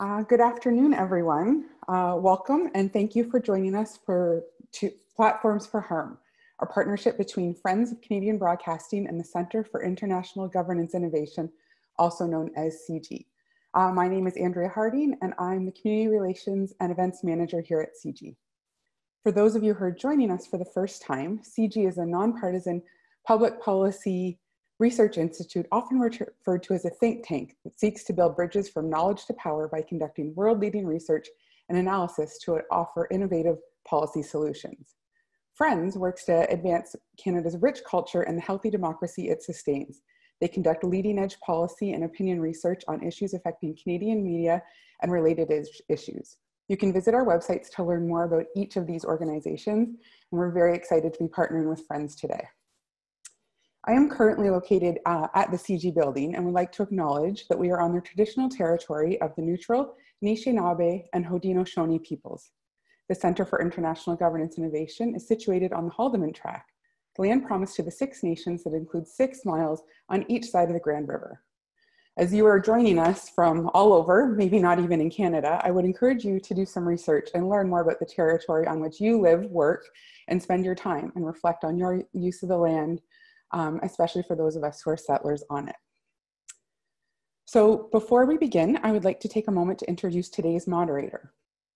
Uh, good afternoon, everyone. Uh, welcome and thank you for joining us for two, Platforms for Harm, a partnership between Friends of Canadian Broadcasting and the Centre for International Governance Innovation, also known as CIGI. Uh, my name is Andrea Harding and I'm the Community Relations and Events Manager here at CIGI. For those of you who are joining us for the first time, CIGI is a nonpartisan public policy Research Institute, often referred to as a think tank that seeks to build bridges from knowledge to power by conducting world-leading research and analysis to offer innovative policy solutions. Friends works to advance Canada's rich culture and the healthy democracy it sustains. They conduct leading edge policy and opinion research on issues affecting Canadian media and related issues. You can visit our websites to learn more about each of these organizations, and we're very excited to be partnering with Friends today. I am currently located uh, at the CIGI building and would like to acknowledge that we are on the traditional territory of the neutral Anishinaabe and Haudenosaunee peoples. The Center for International Governance Innovation is situated on the Haldimand Tract, the land promised to the Six Nations that includes six miles on each side of the Grand River. As you are joining us from all over, maybe not even in Canada, I would encourage you to do some research and learn more about the territory on which you live, work, and spend your time and reflect on your use of the land, um, especially for those of us who are settlers on it. So before we begin, I would like to take a moment to introduce today's moderator.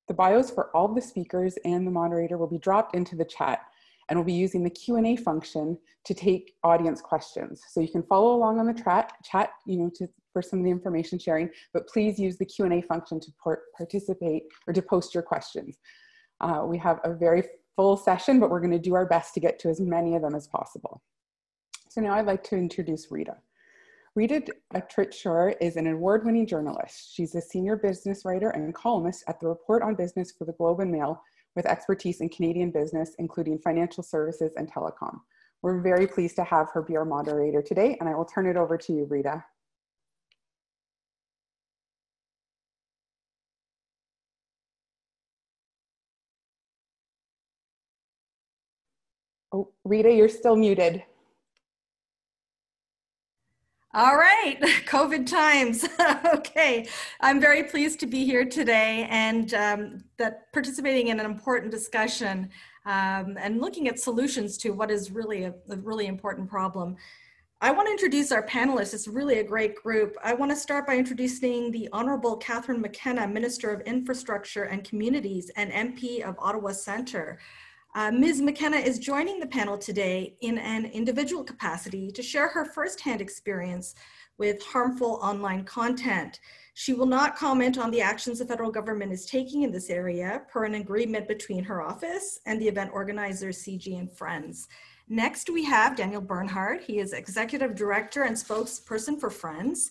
The bios for all the speakers and the moderator will be dropped into the chat and we'll be using the Q&A function to take audience questions. So you can follow along on the chat, chat you know, to, for some of the information sharing, but please use the Q&A function to participate or to post your questions. Uh, we have a very full session, but we're gonna do our best to get to as many of them as possible. So now I'd like to introduce Rita. Rita Trichur is an award-winning journalist. She's a senior business writer and columnist at the Report on Business for the Globe and Mail with expertise in Canadian business, including financial services and telecom. We're very pleased to have her be our moderator today, and I will turn it over to you, Rita. Oh, Rita, you're still muted. All right, COVID times. okay, I'm very pleased to be here today and um, that participating in an important discussion um, and looking at solutions to what is really a, a really important problem. I want to introduce our panelists. It's really a great group. I want to start by introducing the Honorable Catherine McKenna, Minister of Infrastructure and Communities and MP of Ottawa Centre. Uh, Ms. McKenna is joining the panel today in an individual capacity to share her firsthand experience with harmful online content. She will not comment on the actions the federal government is taking in this area per an agreement between her office and the event organizer CIGI and Friends. Next, we have Daniel Bernhard. He is Executive Director and Spokesperson for Friends.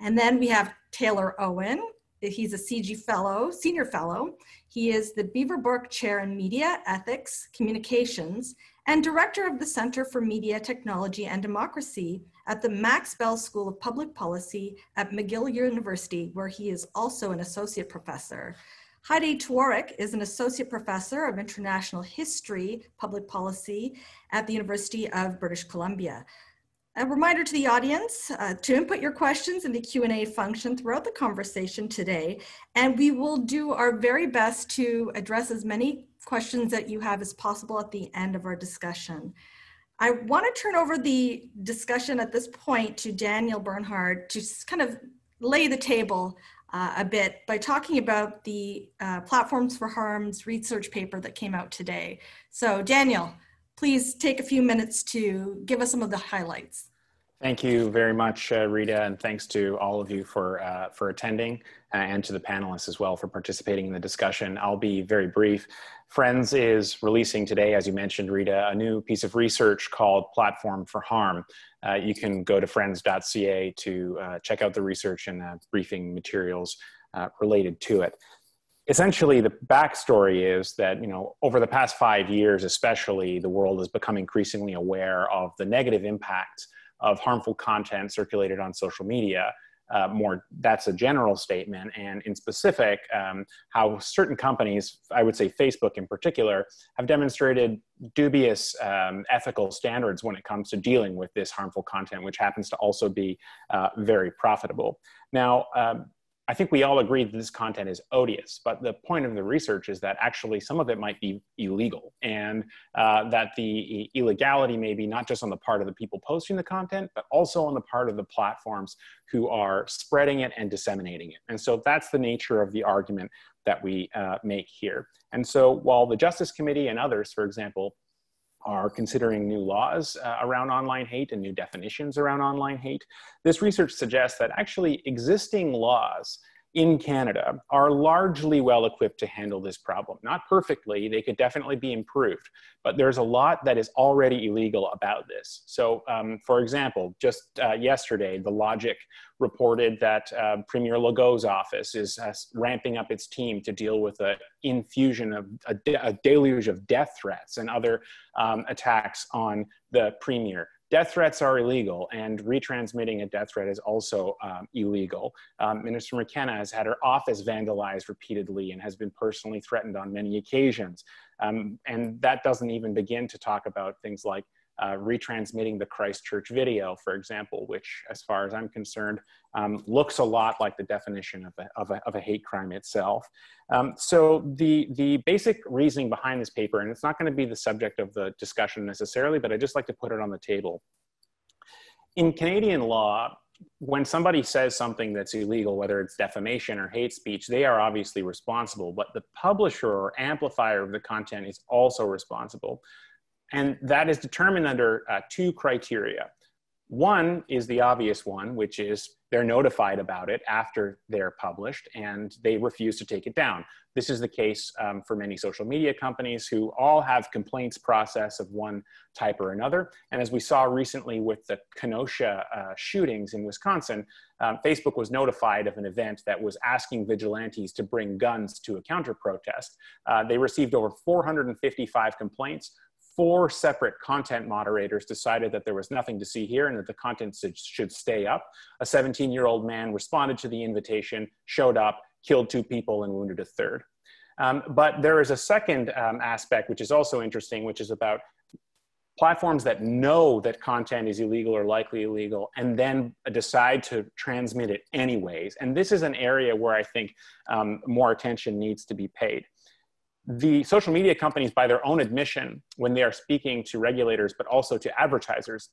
And then we have Taylor Owen, he's a CIGI fellow, senior fellow. He is the Beaverbrook Chair in Media, Ethics, Communications, and Director of the Center for Media Technology and Democracy at the Max Bell School of Public Policy at McGill University, where he is also an associate professor. Heidi Tworek is an associate professor of international history, public policy at the University of British Columbia. A reminder to the audience uh, to input your questions in the Q&A function throughout the conversation today, and we will do our very best to address as many questions that you have as possible at the end of our discussion. I want to turn over the discussion at this point to Daniel Bernhard to kind of lay the table uh, a bit by talking about the uh, Platforms for Harms research paper that came out today. So Daniel, please take a few minutes to give us some of the highlights. Thank you very much, uh, Rita, and thanks to all of you for, uh, for attending uh, and to the panelists as well for participating in the discussion. I'll be very brief. Friends is releasing today, as you mentioned, Rita, a new piece of research called Platform for Harm. Uh, you can go to friends.ca to uh, check out the research and uh, briefing materials related to it essentially the backstory is that you know over the past five years especially the world has become increasingly aware of the negative impact of harmful content circulated on social media. Uh, more that's a general statement. And in specific um, how certain companies i would say facebook in particular have demonstrated dubious um, ethical standards when it comes to dealing with this harmful content which happens to also be uh, very profitable. Now um, I think we all agree that this content is odious, but the point of the research is that actually some of it might be illegal and uh, that the illegality may be not just on the part of the people posting the content, but also on the part of the platforms who are spreading it and disseminating it. And so that's the nature of the argument that we uh, make here. And so while the Justice Committee and others, for example, are considering new laws uh, around online hate and new definitions around online hate. This research suggests that actually existing laws in Canada are largely well equipped to handle this problem. Not perfectly, they could definitely be improved, but there's a lot that is already illegal about this. So, um, for example, just uh, yesterday, The Logic reported that uh, Premier Legault's office is uh, ramping up its team to deal with an infusion of a, de a, deluge of death threats and other um, attacks on the Premier death threats are illegal and retransmitting a death threat is also um, illegal. Um, Minister McKenna has had her office vandalized repeatedly and has been personally threatened on many occasions. Um, and that doesn't even begin to talk about things like uh, retransmitting the Christchurch video, for example, which, as far as I'm concerned, um, looks a lot like the definition of a, of a, of a hate crime itself. Um, so the, the basic reasoning behind this paper, and it's not going to be the subject of the discussion necessarily, but I just like to put it on the table. In Canadian law, when somebody says something that's illegal, whether it's defamation or hate speech, they are obviously responsible, but the publisher or amplifier of the content is also responsible. And that is determined under uh, two criteria. One is the obvious one, which is they're notified about it after they're published and they refuse to take it down. This is the case um, for many social media companies who all have complaints process of one type or another. And as we saw recently with the Kenosha uh, shootings in Wisconsin, um, Facebook was notified of an event that was asking vigilantes to bring guns to a counter protest. Uh, they received over 455 complaints four separate content moderators decided that there was nothing to see here and that the content should stay up. A 17 year old man responded to the invitation, showed up, killed two people, and wounded a third. Um, but there is a second um, aspect, which is also interesting, which is about platforms that know that content is illegal or likely illegal and then decide to transmit it anyways. And this is an area where I think um, more attention needs to be paid the social media companies, by their own admission, when they are speaking to regulators, but also to advertisers,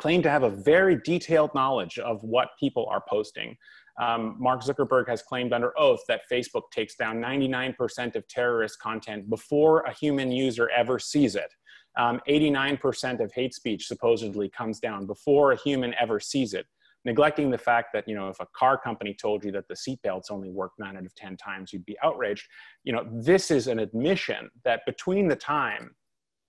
claim to have a very detailed knowledge of what people are posting. Um, Mark Zuckerberg has claimed under oath that Facebook takes down 99% of terrorist content before a human user ever sees it. 89% um, of hate speech supposedly comes down before a human ever sees it neglecting the fact that you know if a car company told you that the seatbelts only work nine out of ten times you'd be outraged. You know this is an admission that between the time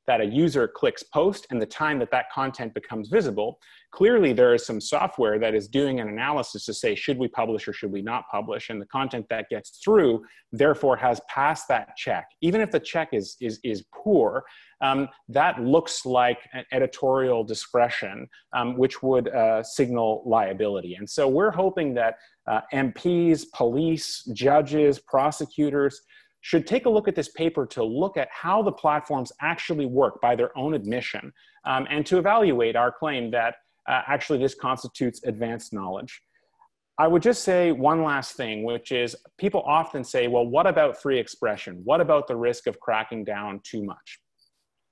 that a user clicks post and the time that that content becomes visible, clearly there is some software that is doing an analysis to say, should we publish or should we not publish? And the content that gets through, therefore, has passed that check. Even if the check is, is, is poor, um, that looks like an editorial discretion, um, which would uh, signal liability. And so we're hoping that uh, MPs, police, judges, prosecutors, should take a look at this paper to look at how the platforms actually work by their own admission um, and to evaluate our claim that uh, actually this constitutes advanced knowledge. I would just say one last thing, which is people often say, well, what about free expression? What about the risk of cracking down too much?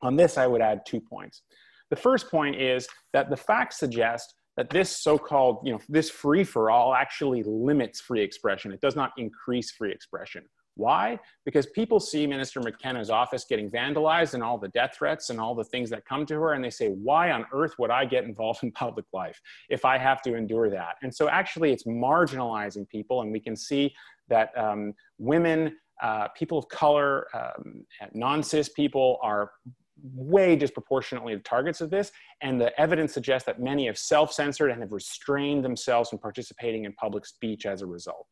On this, I would add two points. The first point is that the facts suggest that this so-called, you know, this free-for-all actually limits free expression. It does not increase free expression. Why? Because people see Minister McKenna's office getting vandalized and all the death threats and all the things that come to her, and they say, Why on earth would I get involved in public life if I have to endure that? And so, actually, it's marginalizing people, and we can see that um, women, uh, people of color, um, non cis people are way disproportionately the targets of this, and the evidence suggests that many have self censored and have restrained themselves from participating in public speech as a result.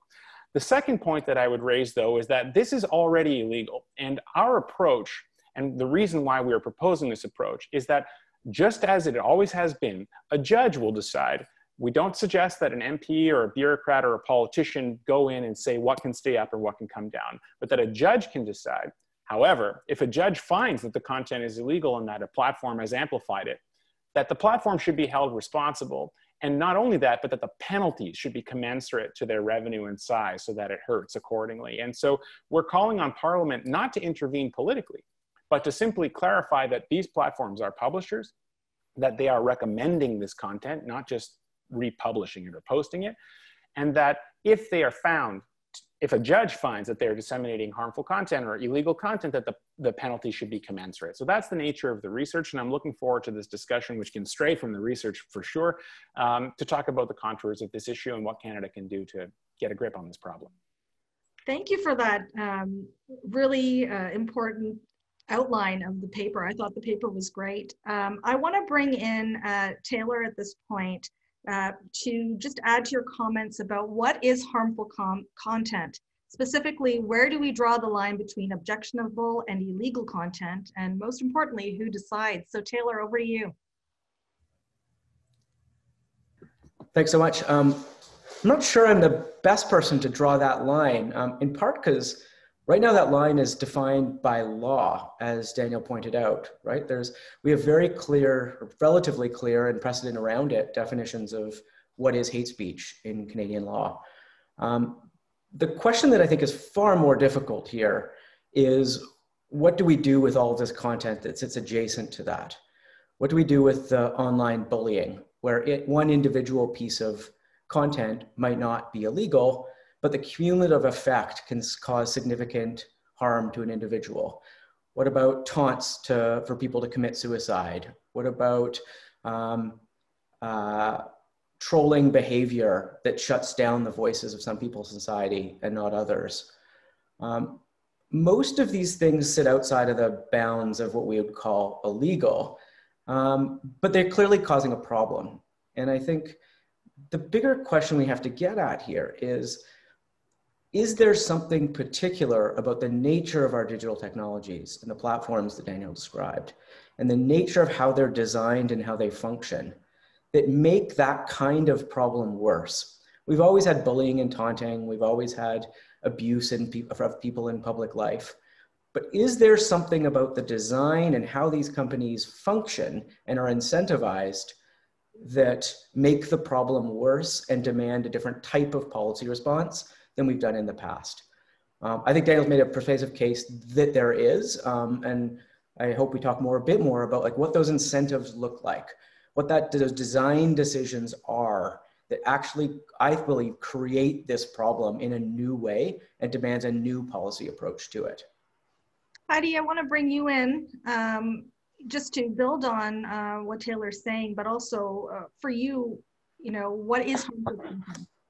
The second point that I would raise, though, is that this is already illegal. And our approach, and the reason why we are proposing this approach, is that just as it always has been, a judge will decide. We don't suggest that an MP or a bureaucrat or a politician go in and say what can stay up or what can come down, but that a judge can decide. However, if a judge finds that the content is illegal and that a platform has amplified it, that the platform should be held responsible And not only that, but that the penalties should be commensurate to their revenue and size so that it hurts accordingly. And so we're calling on Parliament not to intervene politically, but to simply clarify that these platforms are publishers, that they are recommending this content, not just republishing it or posting it, and that if they are found if a judge finds that they're disseminating harmful content or illegal content, that the, the penalty should be commensurate. So that's the nature of the research, and I'm looking forward to this discussion, which can stray from the research for sure, um, to talk about the contours of this issue and what Canada can do to get a grip on this problem. Thank you for that um, really uh, important outline of the paper. I thought the paper was great. Um, I want to bring in uh, Taylor at this point uh, to just add to your comments about what is harmful content. Specifically, where do we draw the line between objectionable and illegal content? And most importantly, who decides? So Taylor, over to you. Thanks so much. Um, I'm not sure I'm the best person to draw that line, um, in part because Right now, that line is defined by law, as Daniel pointed out, right? There's, we have very clear, relatively clear and precedent around it, definitions of what is hate speech in Canadian law. Um, the question that I think is far more difficult here is what do we do with all this content that sits adjacent to that? What do we do with the online bullying, where it, one individual piece of content might not be illegal, but the cumulative effect can cause significant harm to an individual. What about taunts to, for people to commit suicide? What about um, uh, trolling behavior that shuts down the voices of some people's society and not others? Um, most of these things sit outside of the bounds of what we would call illegal, um, but they're clearly causing a problem. And I think the bigger question we have to get at here is is there something particular about the nature of our digital technologies and the platforms that Daniel described and the nature of how they're designed and how they function that make that kind of problem worse? We've always had bullying and taunting. We've always had abuse in pe- of people in public life. But is there something about the design and how these companies function and are incentivized that make the problem worse and demand a different type of policy response than we've done in the past. Um, I think Daniel's made a persuasive case that there is, um, and I hope we talk more a bit more about like what those incentives look like, what that those design decisions are that actually, I believe, create this problem in a new way and demands a new policy approach to it. Heidi, I want to bring you in um, just to build on uh, what Taylor's saying, but also uh, for you, you know, what is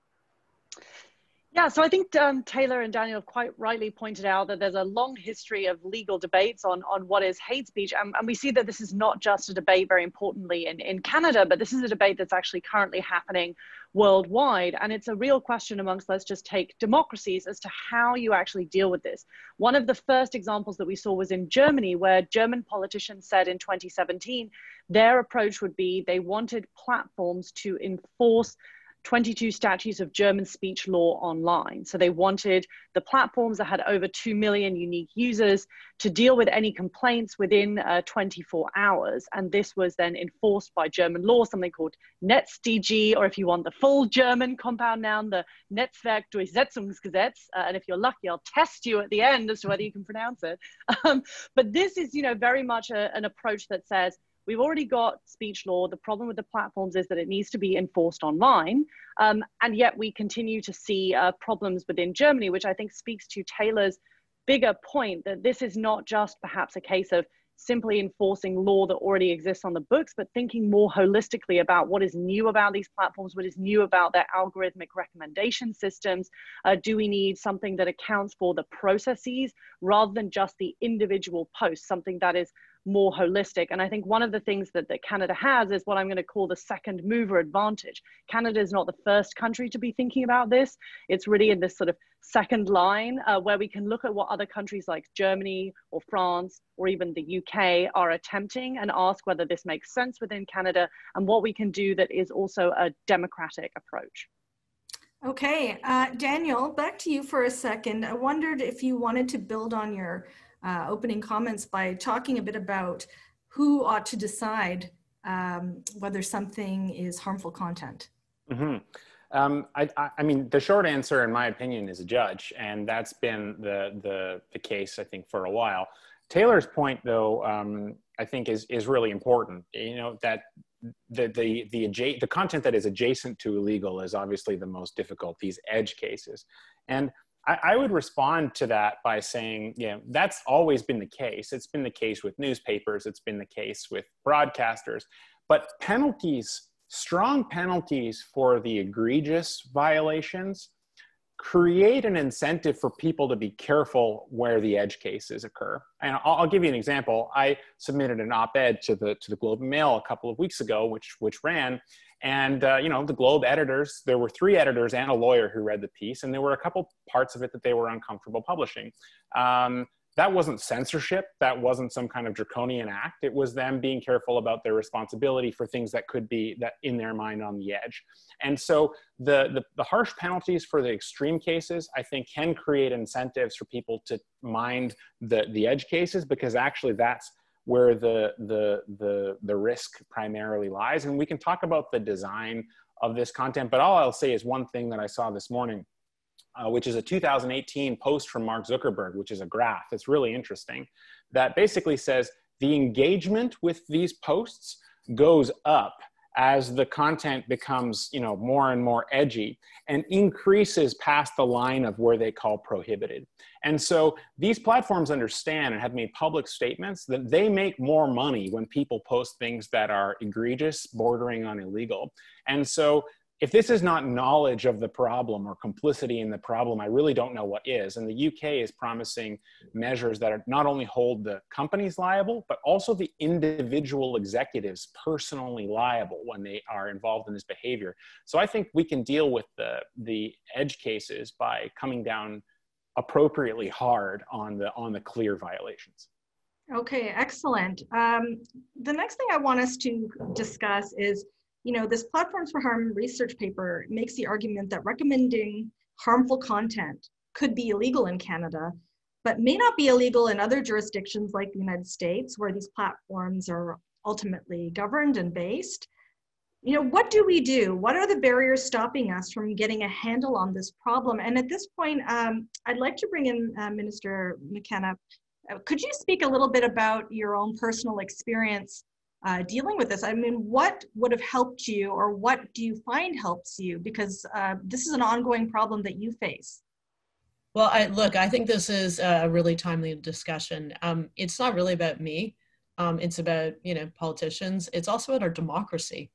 yeah, so I think um, Taylor and Daniel have quite rightly pointed out that there's a long history of legal debates on, on what is hate speech. And, and we see that this is not just a debate, very importantly, in, in Canada, but this is a debate that's actually currently happening worldwide. And it's a real question amongst, let's just take democracies as to how you actually deal with this. One of the first examples that we saw was in Germany, where German politicians said in 2017 their approach would be they wanted platforms to enforce 22 statutes of German speech law online. So they wanted the platforms that had over 2 million unique users to deal with any complaints within uh, 24 hours. And this was then enforced by German law, something called NetzDG, or if you want the full German compound noun, the Netzwerkdurchsetzungsgesetz. Uh, and if you're lucky, I'll test you at the end as to whether you can pronounce it. Um, but this is, you know, very much a, an approach that says, We've already got speech law. The problem with the platforms is that it needs to be enforced online. Um, and yet we continue to see uh, problems within Germany, which I think speaks to Taylor's bigger point that this is not just perhaps a case of simply enforcing law that already exists on the books, but thinking more holistically about what is new about these platforms, what is new about their algorithmic recommendation systems. Uh, do we need something that accounts for the processes rather than just the individual posts, something that is more holistic. And I think one of the things that, that Canada has is what I'm going to call the second mover advantage. Canada is not the first country to be thinking about this. It's really in this sort of second line uh, where we can look at what other countries like Germany or France or even the UK are attempting and ask whether this makes sense within Canada and what we can do that is also a democratic approach. Okay, uh, Daniel, back to you for a second. I wondered if you wanted to build on your uh, opening comments by talking a bit about who ought to decide um, whether something is harmful content? Mm-hmm. Um, I, I, mean, the short answer, in my opinion, is a judge, and that's been the the, the case, I think, for a while. Taylor's point, though, um, I think is is really important. You know that the the the adja- the content that is adjacent to illegal is obviously the most difficult. These edge cases, and I, I would respond to that by saying, yeah, that's always been the case. It's been the case with newspapers. It's been the case with broadcasters, but penalties strong penalties for the egregious violations create an incentive for people to be careful where the edge cases occur. And I'll, I'll give you an example. I submitted an op-ed to the to the Globe and Mail a couple of weeks ago, which which ran, and uh, you know the Globe editors. There were three editors and a lawyer who read the piece, and there were a couple parts of it that they were uncomfortable publishing. Um, that wasn't censorship that wasn't some kind of draconian act it was them being careful about their responsibility for things that could be that in their mind on the edge and so the, the, the harsh penalties for the extreme cases i think can create incentives for people to mind the the edge cases because actually that's where the the the the risk primarily lies and we can talk about the design of this content but all i'll say is one thing that i saw this morning uh, which is a 2018 post from Mark Zuckerberg, which is a graph. It's really interesting that basically says the engagement with these posts goes up as the content becomes you know more and more edgy and increases past the line of where they call prohibited. And so these platforms understand and have made public statements that they make more money when people post things that are egregious bordering on illegal. And so if this is not knowledge of the problem or complicity in the problem, I really don't know what is. And the UK is promising measures that are not only hold the companies liable, but also the individual executives personally liable when they are involved in this behavior. So I think we can deal with the, the edge cases by coming down appropriately hard on the, on the clear violations. Okay, excellent. Um, the next thing I want us to discuss is you know, this Platforms for Harm research paper makes the argument that recommending harmful content could be illegal in Canada, but may not be illegal in other jurisdictions like the United States, where these platforms are ultimately governed and based. You know, what do we do? What are the barriers stopping us from getting a handle on this problem? And at this point, um, I'd like to bring in uh, Minister McKenna. Uh, could you speak a little bit about your own personal experience uh, dealing with this? I mean, what would have helped you, or what do you find helps you? Because uh, this is an ongoing problem that you face. Well, I look. I think this is a really timely discussion. Um, it's not really about me. Um, it's about you know politicians. It's also about our democracy.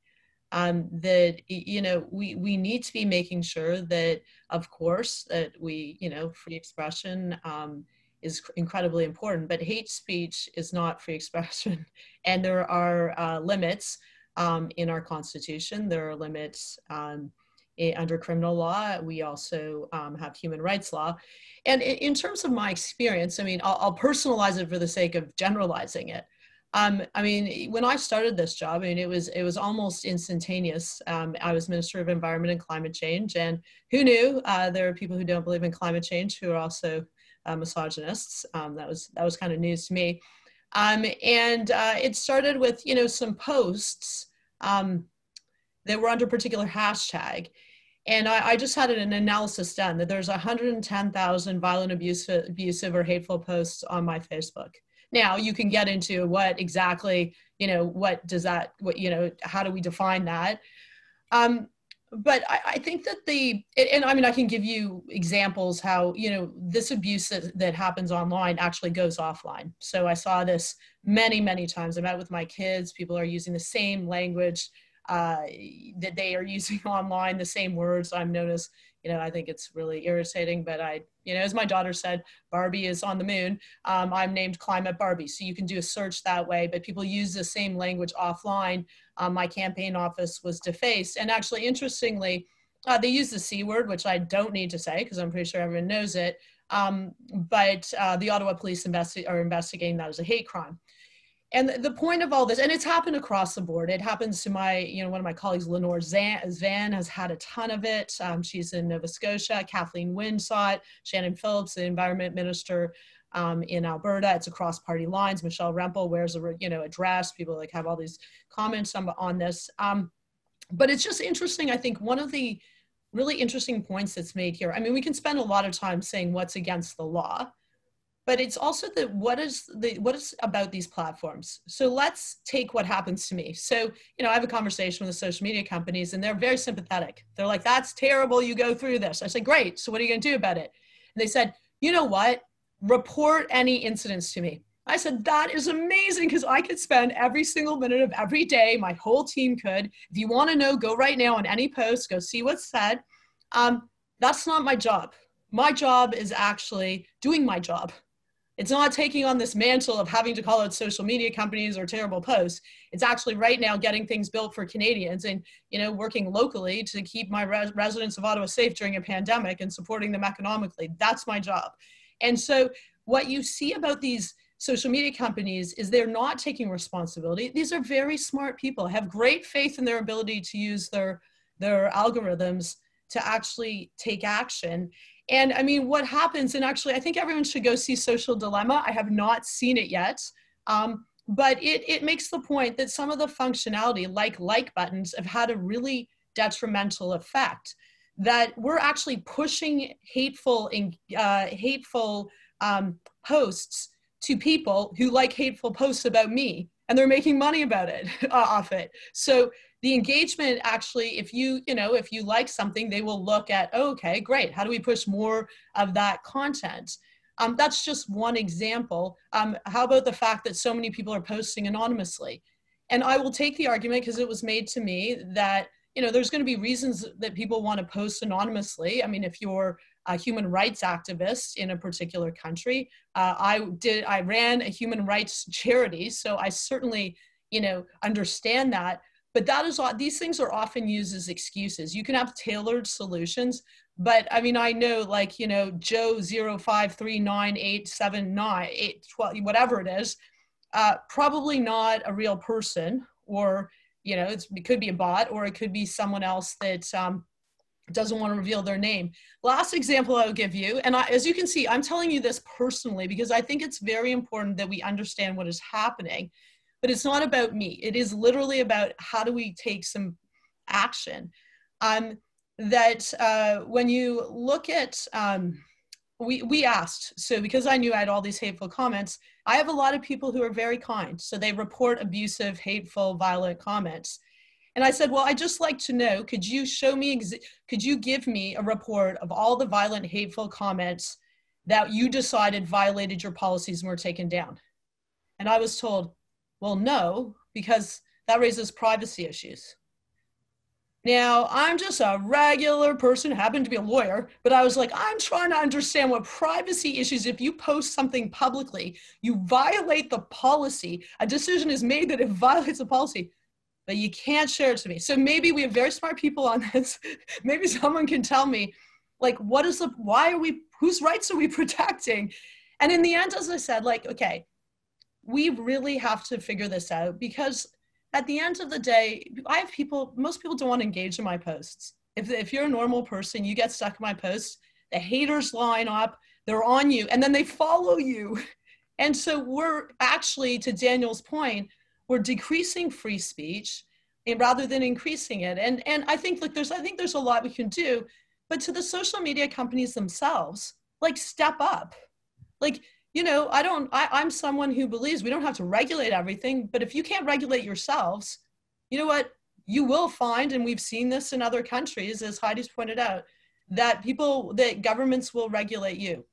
Um, that you know we we need to be making sure that, of course, that we you know free expression um, is incredibly important, but hate speech is not free expression. And there are uh, limits um, in our Constitution. There are limits um, under criminal law. We also um, have human rights law. And in, in, terms of my experience, I mean, I'll, I'll, personalize it for the sake of generalizing it. Um, I mean, when I started this job, I mean, it was it was almost instantaneous. Um, I was Minister of Environment and Climate Change, and who knew? Uh, there are people who don't believe in climate change who are also uh, misogynists. Um, that was that was kind of news to me. Um, and uh, it started with you know some posts um, that were under particular hashtag. And I, I, just had an analysis done that there's 110,000 violent, abusive, abusive or hateful posts on my Facebook. Now you can get into what exactly, you know, what does that, what, you know, how do we define that? Um, but I, I, think that the and I mean I can give you examples how you know this abuse that, that happens online actually goes offline. So I saw this many many times. I met with my kids. People are using the same language uh, that they are using online, the same words. I'm known as you know I think it's really irritating. But I you know as my daughter said, Barbie is on the moon. Um, I'm named Climate Barbie, so you can do a search that way. But people use the same language offline um, my campaign office was defaced. And actually, interestingly, uh, they use the C word, which I don't need to say because I'm pretty sure everyone knows it. Um, but uh, the Ottawa police investi- are investigating that as a hate crime. And the point of all this, and it's happened across the board. It happens to my, you know, one of my colleagues, Lenore Zann, Zvan, has had a ton of it. Um, she's in Nova Scotia. Kathleen Wynne saw it. Shannon Phillips, the environment minister, um, in Alberta. It's across party lines. Michelle Rempel wears a you know a dress. People like have all these comments on, on this. Um, but it's just interesting. I think one of the really interesting points that's made here. I mean, we can spend a lot of time saying what's against the law, but it's also the what is the what is about these platforms. So let's take what happens to me. So you know, I have a conversation with the social media companies, and they're very sympathetic. They're like, "That's terrible. You go through this." I said "Great. So what are you going to do about it?" And they said, "You know what? Report any incidents to me." I said, that is amazing because I could spend every single minute of every day, my whole team could. If you want to know, go right now on any post, go see what's said. Um, that's not my job. My job is actually doing my job. It's not taking on this mantle of having to call out social media companies or terrible posts. It's actually right now getting things built for Canadians and you know working locally to keep my res- residents of Ottawa safe during a pandemic and supporting them economically. That's my job. And so what you see about these social media companies is they're not taking responsibility. These are very smart people, have great faith in their ability to use their their algorithms to actually take action. And I mean, what happens, and actually, I think everyone should go see Social Dilemma. I have not seen it yet. Um, but it, it makes the point that some of the functionality, like like buttons, have had a really detrimental effect. That we're actually pushing hateful, uh, hateful um, posts to people who like hateful posts about me and they're making money about it off it so the engagement actually if you you know if you like something they will look at oh, okay great how do we push more of that content um, that's just one example um, how about the fact that so many people are posting anonymously and i will take the argument because it was made to me that you know there's going to be reasons that people want to post anonymously i mean if you're a human rights activist in a particular country. Uh, I did. I ran a human rights charity, so I certainly, you know, understand that. But that is these things are often used as excuses. You can have tailored solutions, but I mean, I know like you know Joe zero five three nine eight seven nine eight twelve whatever it is, uh, probably not a real person, or you know, it could be a bot, or it could be someone else that. Um, doesn't want to reveal their name. Last example I'll give you, and I, as you can see, I'm telling you this personally because I think it's very important that we understand what is happening. But it's not about me. It is literally about how do we take some action. Um, that uh, when you look at, um, we, we asked, so because I knew I had all these hateful comments, I have a lot of people who are very kind. So they report abusive, hateful, violent comments. And I said, well, I just like to know, could you show me, could you give me a report of all the violent, hateful comments that you decided violated your policies and were taken down? And I was told, well, no, because that raises privacy issues. Now, I'm just a regular person, happened to be a lawyer, but I was like, I'm trying to understand what privacy issues, if you post something publicly, you violate the policy, a decision is made that it violates the policy but you can't share it to me. So maybe we have very smart people on this. maybe someone can tell me, like, what is the, why are we, whose rights are we protecting? And in the end, as I said, like, okay, we really have to figure this out because at the end of the day, I have people, most people don't want to engage in my posts. If, if you're a normal person, you get stuck in my posts, the haters line up, they're on you, and then they follow you. And so we're actually, to Daniel's point, we're decreasing free speech eh, rather than increasing it. And, and I think like there's, I think there's a lot we can do, but to the social media companies themselves, like step up. Like, you know, I don't, I, I'm someone who believes we don't have to regulate everything, but if you can't regulate yourselves, you know what, you will find, and we've seen this in other countries, as Heidi's pointed out, that people, that governments will regulate you.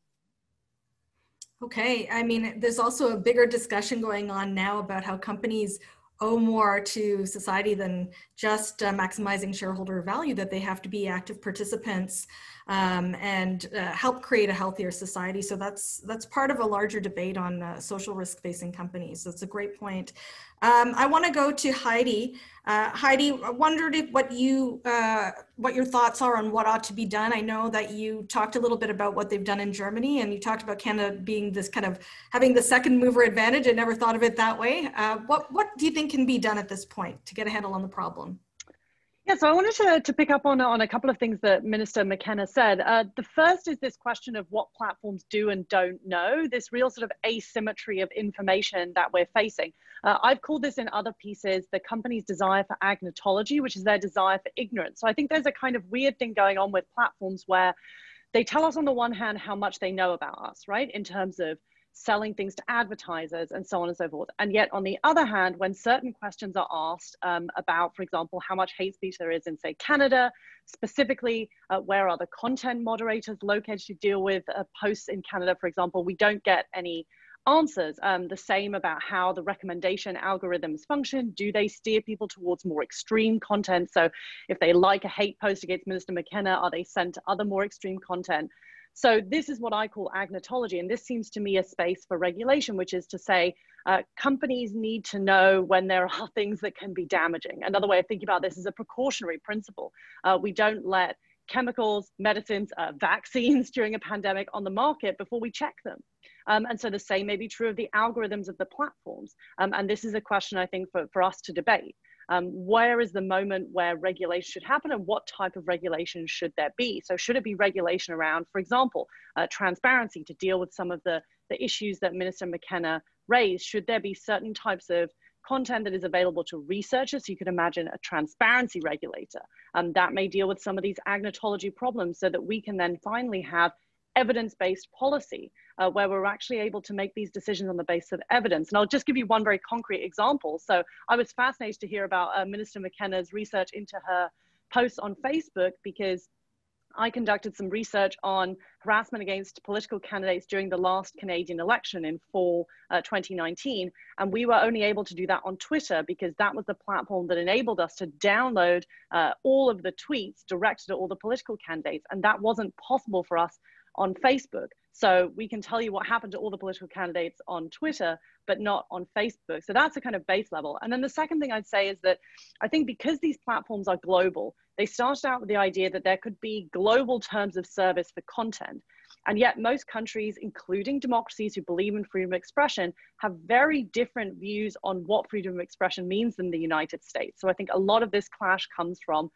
Okay, I mean, there's also a bigger discussion going on now about how companies owe more to society than just uh, maximizing shareholder value, that they have to be active participants um, and uh, help create a healthier society. So that's that's part of a larger debate on uh, social risk-facing companies. So it's a great point. Um, I want to go to Heidi. Uh, Heidi, I wondered if what you uh, what your thoughts are on what ought to be done. I know that you talked a little bit about what they've done in Germany, and you talked about Canada being this kind of having the second mover advantage. I never thought of it that way. Uh, what what do you think can be done at this point to get a handle on the problem? Yeah, so I wanted to, to pick up on, on a couple of things that Minister McKenna said. Uh, the first is this question of what platforms do and don't know, this real sort of asymmetry of information that we're facing. Uh, I've called this in other pieces the company's desire for agnotology, which is their desire for ignorance. So I think there's a kind of weird thing going on with platforms where they tell us on the one hand how much they know about us, right, in terms of selling things to advertisers and so on and so forth. And yet, on the other hand, when certain questions are asked um, about, for example, how much hate speech there is in, say, Canada, specifically, uh, where are the content moderators located to deal with uh, posts in Canada, for example, we don't get any answers. Um, the same about how the recommendation algorithms function. Do they steer people towards more extreme content? So if they like a hate post against Minister McKenna, are they sent to other more extreme content? So this is what I call agnotology. And this seems to me a space for regulation, which is to say, uh, companies need to know when there are things that can be damaging. Another way of thinking about this is a precautionary principle. Uh, we don't let chemicals, medicines, uh, vaccines during a pandemic on the market before we check them. Um, and so the same may be true of the algorithms of the platforms. Um, and this is a question I think for, for us to debate. Um, where is the moment where regulation should happen and what type of regulation should there be? So should it be regulation around, for example, uh, transparency to deal with some of the, the issues that Minister McKenna raised? Should there be certain types of content that is available to researchers. So you could imagine a transparency regulator um, that may deal with some of these agnotology problems so that we can then finally have evidence-based policy uh, where we're actually able to make these decisions on the basis of evidence. And I'll just give you one very concrete example. So I was fascinated to hear about uh, Minister McKenna's research into her posts on Facebook because I conducted some research on harassment against political candidates during the last Canadian election in fall uh, 2019. And we were only able to do that on Twitter because that was the platform that enabled us to download uh, all of the tweets directed at all the political candidates. And that wasn't possible for us on Facebook. So we can tell you what happened to all the political candidates on Twitter, but not on Facebook. So that's a kind of base level. And then the second thing I'd say is that I think because these platforms are global, they started out with the idea that there could be global terms of service for content. And yet, most countries, including democracies who believe in freedom of expression, have very different views on what freedom of expression means in the United States. So I think a lot of this clash comes from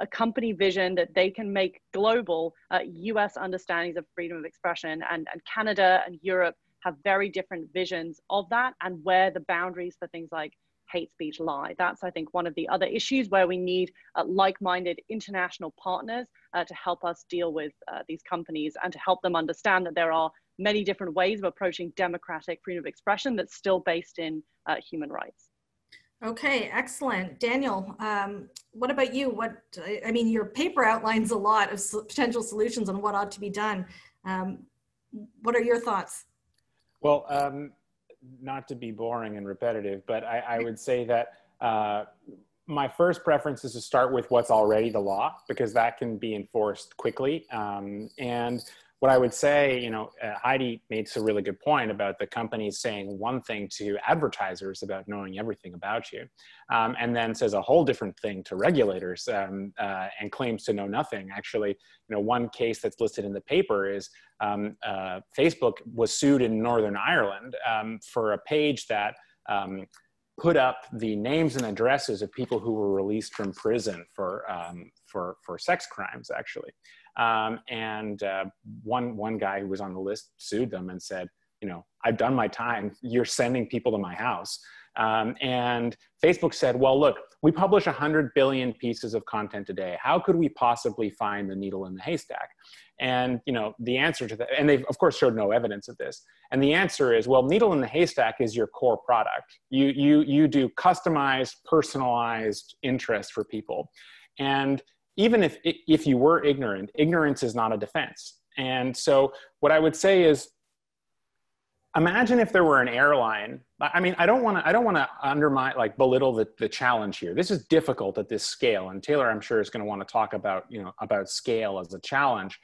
a company vision that they can make global uh, US understandings of freedom of expression. And, and Canada and Europe have very different visions of that and where the boundaries for things like hate speech lie. That's, I think, one of the other issues where we need uh, like minded international partners uh, to help us deal with uh, these companies and to help them understand that there are many different ways of approaching democratic freedom of expression that's still based in uh, human rights. Okay, excellent. Daniel, um, what about you? What I mean, your paper outlines a lot of potential solutions on what ought to be done. Um, what are your thoughts? Well, um, not to be boring and repetitive, but I, I would say that uh, my first preference is to start with what's already the law because that can be enforced quickly. Um, and what I would say, you know, uh, Heidi makes a really good point about the companies saying one thing to advertisers about knowing everything about you, um, and then says a whole different thing to regulators um, uh, and claims to know nothing. Actually, you know, one case that's listed in the paper is um, uh, Facebook was sued in Northern Ireland um, for a page that um, put up the names and addresses of people who were released from prison for um, for for sex crimes, actually. Um, and uh, one one guy who was on the list sued them and said, you know, I've done my time. You're sending people to my house. Um, and Facebook said, well, look, we publish 100 billion pieces of content a day. How could we possibly find the needle in the haystack? And you know, the answer to that, and they've of course showed no evidence of this. And the answer is, well, needle in the haystack is your core product. You you you do customized, personalized interest for people. And even if if you were ignorant ignorance is not a defense. And so what i would say is imagine if there were an airline i mean i don't want to i don't want to undermine like belittle the, the challenge here. This is difficult at this scale and taylor i'm sure is going to want to talk about you know about scale as a challenge.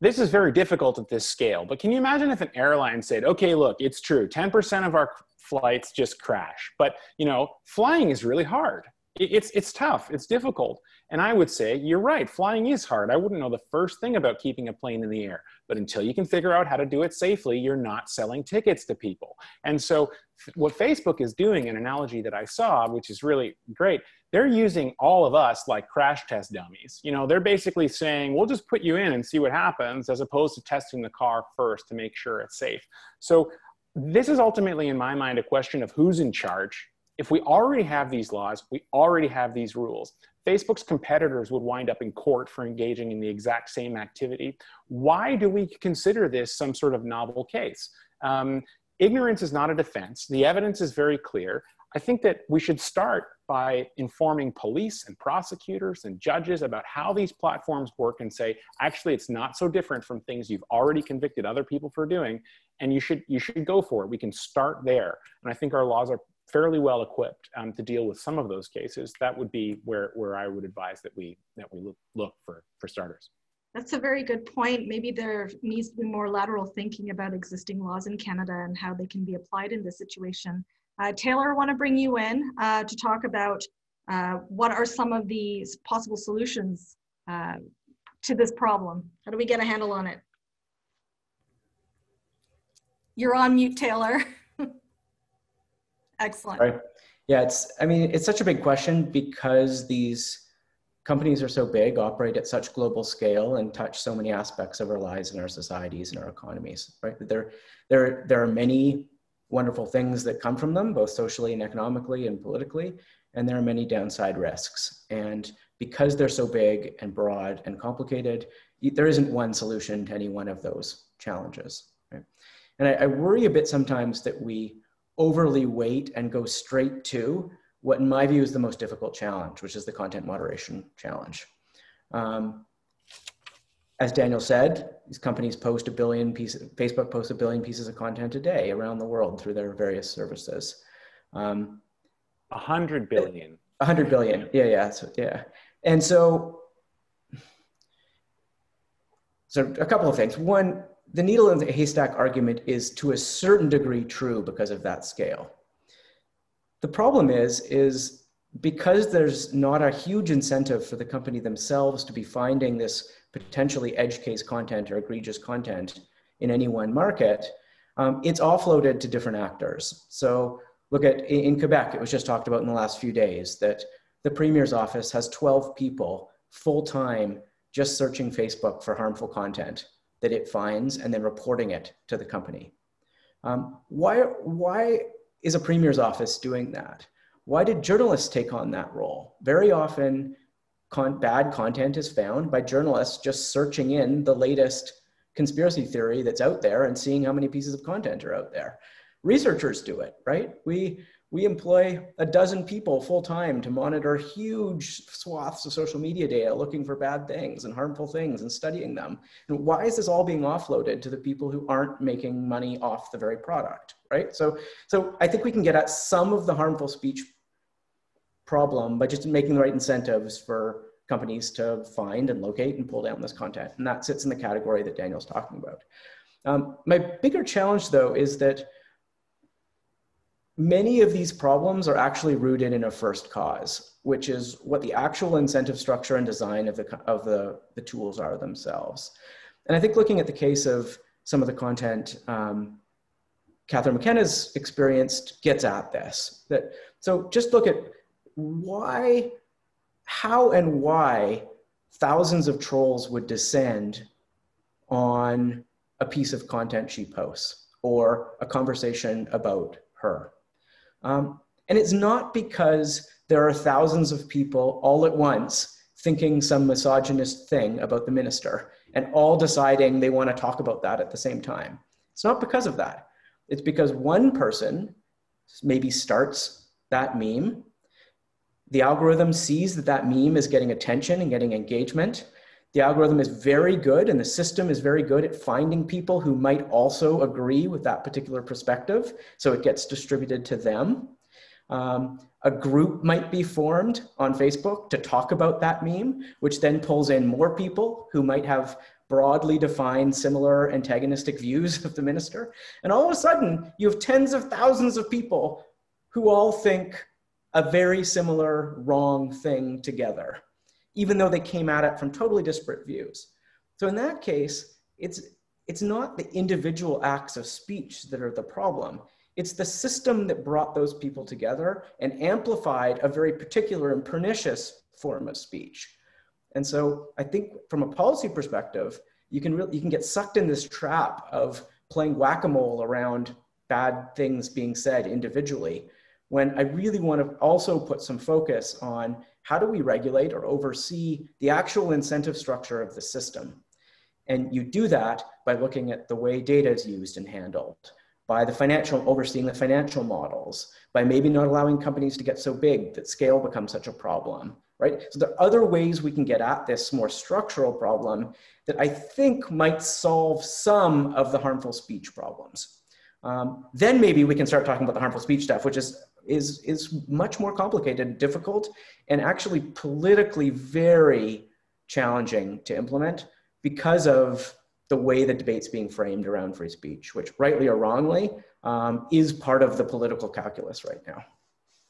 This is very difficult at this scale but can you imagine if an airline said okay look it's true 10% of our flights just crash but you know flying is really hard. It's it's tough it's difficult and i would say you're right flying is hard. I wouldn't know the first thing about keeping a plane in the air but until you can figure out how to do it safely you're not selling tickets to people. And so what facebook is doing an analogy that i saw which is really great they're using all of us like crash test dummies. You know they're basically saying we'll just put you in and see what happens as opposed to testing the car first to make sure it's safe. So this is ultimately in my mind a question of who's in charge. If we already have these laws, we already have these rules. Facebook's competitors would wind up in court for engaging in the exact same activity. Why do we consider this some sort of novel case? Um, ignorance is not a defense. The evidence is very clear. I think that we should start by informing police and prosecutors and judges about how these platforms work and say, actually, it's not so different from things you've already convicted other people for doing, and you should you should go for it. We can start there, and I think our laws are fairly well equipped um, to deal with some of those cases, that would be where, where I would advise that we, that we look, look for, for starters. That's a very good point. Maybe there needs to be more lateral thinking about existing laws in Canada and how they can be applied in this situation. Uh, Taylor, I want to bring you in uh, to talk about uh, what are some of the possible solutions uh, to this problem? How do we get a handle on it? You're on mute, Taylor. Excellent. Right. Yeah, it's, I mean, it's such a big question because these companies are so big, operate at such global scale, and touch so many aspects of our lives and our societies and our economies, right? There, there, there are many wonderful things that come from them, both socially and economically and politically, and there are many downside risks. And because they're so big and broad and complicated, there isn't one solution to any one of those challenges. Right? And I, I worry a bit sometimes that we overly weight and go straight to what in my view is the most difficult challenge, which is the content moderation challenge. Um, as Daniel said, these companies post a billion pieces, Facebook posts a billion pieces of content a day around the world through their various services. Um, a hundred billion. A hundred billion. Yeah, yeah, so, yeah. And so, so a couple of things. One, the needle in the haystack argument is to a certain degree true because of that scale. The problem is, is because there's not a huge incentive for the company themselves to be finding this potentially edge case content or egregious content in any one market, um, it's offloaded to different actors. So look at in Quebec, it was just talked about in the last few days that the premier's office has 12 people full time just searching Facebook for harmful content that it finds and then reporting it to the company. Um, why, why is a premier's office doing that? Why did journalists take on that role? Very often, con bad content is found by journalists just searching in the latest conspiracy theory that's out there and seeing how many pieces of content are out there. Researchers do it, right? We, we employ a dozen people full time to monitor huge swaths of social media data, looking for bad things and harmful things and studying them. And why is this all being offloaded to the people who aren't making money off the very product, right? So, so I think we can get at some of the harmful speech problem by just making the right incentives for companies to find and locate and pull down this content. And that sits in the category that Daniel's talking about. Um, my bigger challenge, though, is that many of these problems are actually rooted in a first cause, which is what the actual incentive structure and design of the, of the, the tools are themselves. And I think looking at the case of some of the content um, Catherine McKenna's experienced gets at this. That, so just look at why, how and why thousands of trolls would descend on a piece of content she posts or a conversation about her. Um, and it's not because there are thousands of people all at once thinking some misogynist thing about the minister and all deciding they want to talk about that at the same time. It's not because of that. It's because one person maybe starts that meme. The algorithm sees that that meme is getting attention and getting engagement. The algorithm is very good and the system is very good at finding people who might also agree with that particular perspective. So it gets distributed to them. Um, a group might be formed on Facebook to talk about that meme, which then pulls in more people who might have broadly defined similar antagonistic views of the minister. And all of a sudden, you have tens of thousands of people who all think a very similar wrong thing together, even though they came at it from totally disparate views. So in that case, it's, it's not the individual acts of speech that are the problem. It's the system that brought those people together and amplified a very particular and pernicious form of speech. And so I think from a policy perspective, you can, really, you can get sucked in this trap of playing whack-a-mole around bad things being said individually when I really want to also put some focus on how do we regulate or oversee the actual incentive structure of the system. And you do that by looking at the way data is used and handled, by the financial, overseeing the financial models, by maybe not allowing companies to get so big that scale becomes such a problem, right? So there are other ways we can get at this more structural problem that I think might solve some of the harmful speech problems. Um, then maybe we can start talking about the harmful speech stuff, which is is is much more complicated, and difficult, and actually politically very challenging to implement because of the way the debate's being framed around free speech, which rightly or wrongly um, is part of the political calculus right now.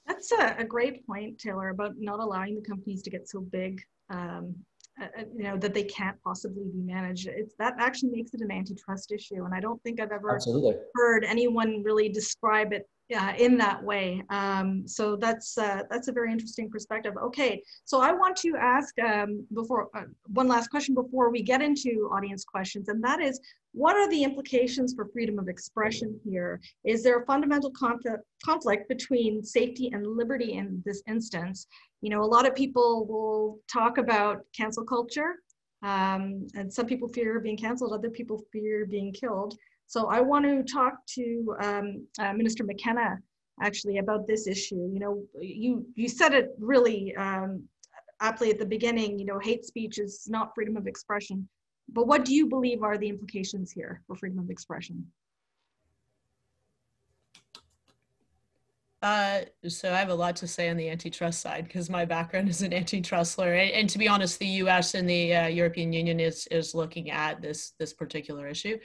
That's a, a, great point, Taylor, about not allowing the companies to get so big, um, uh, uh, you know, that they can't possibly be managed. It's that actually makes it an antitrust issue, and I don't think I've ever Absolutely. heard anyone really describe it uh, in that way. Um, so that's uh, that's a very interesting perspective. Okay, so I want to ask um, before uh, one last question before we get into audience questions, and that is, what are the implications for freedom of expression here? Is there a fundamental conflict conflict between safety and liberty in this instance? You know, a lot of people will talk about cancel culture, um, and some people fear being canceled, other people fear being killed. So I want to talk to um, uh, Minister McKenna actually about this issue. You know, you you said it really um, aptly at the beginning. You know, hate speech is not freedom of expression. But what do you believe are the implications here for freedom of expression? Uh, so I have a lot to say on the antitrust side because my background is an antitrust lawyer, and, and, to be honest, the U.S. and the uh, European Union is is looking at this this particular issue.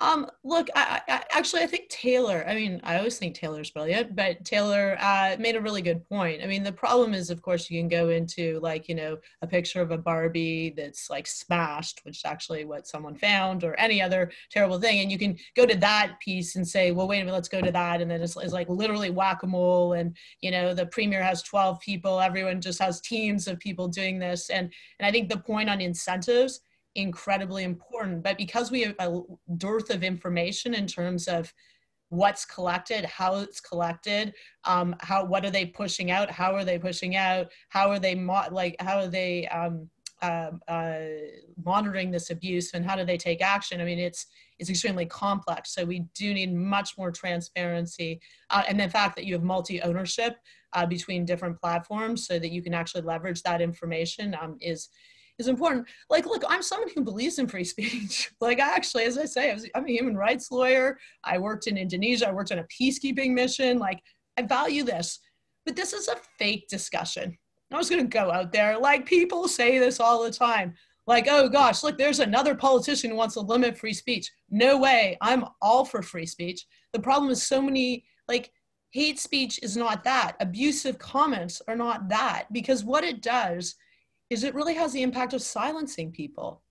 Um, look, I, I, actually, I think Taylor, I mean, I always think Taylor's brilliant, but Taylor uh, made a really good point. I mean, the problem is, of course, you can go into like, you know, a picture of a Barbie that's like smashed, which is actually what someone found, or any other terrible thing. And you can go to that piece and say, well, wait a minute, let's go to that. And then it's, it's like literally whack a mole. And, you know, the premier has 12 people, everyone just has teams of people doing this. And, and I think the point on incentives incredibly important. But because we have a dearth of information in terms of what's collected, how it's collected, um, how what are they pushing out, how are they pushing out, how are they mo- like how are they um, uh, uh, monitoring this abuse, and how do they take action? I mean, it's it's extremely complex. So we do need much more transparency, uh, and the fact that you have multi ownership uh, between different platforms, so that you can actually leverage that information um, is is important. Like, look, I'm someone who believes in free speech. like, I actually, as I say, I'm a human rights lawyer. I worked in Indonesia. I worked on a peacekeeping mission. Like, I value this. But this is a fake discussion. I was going to go out there. Like, people say this all the time. Like, oh gosh, look, there's another politician who wants to limit free speech. No way. I'm all for free speech. The problem is so many, like, hate speech is not that. Abusive comments are not that. Because what it does is it really has the impact of silencing people.